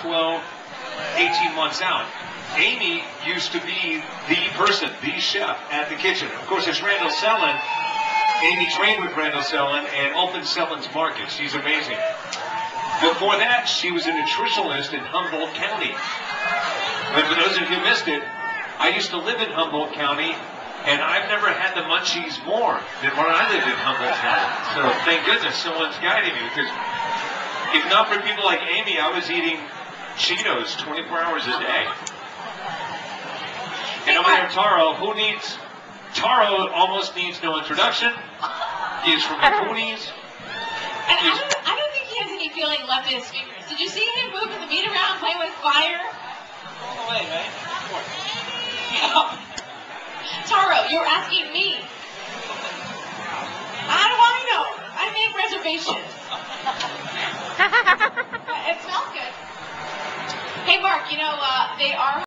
12, 18 months out. Amy used to be the person, the chef at the kitchen. Of course, it's Randall Selland. Amy trained with Randall Selland and opened Selland's Market. She's amazing. Before that, she was a nutritionalist in Humboldt County. But for those of you who missed it, I used to live in Humboldt County, and I've never had the munchies more than when I lived in Humboldt County. So thank goodness someone's guiding me because if not for people like Amy, I was eating Cheetos 24 hours a day. And over there, Taro, who needs Taro almost needs no introduction. He is from the Goonies. And I don't, I don't think he has any feeling left in his fingers. Did you see him moving the meat around, playing with fire? All the way, right? Taro, you're asking me. You know, uh, they are.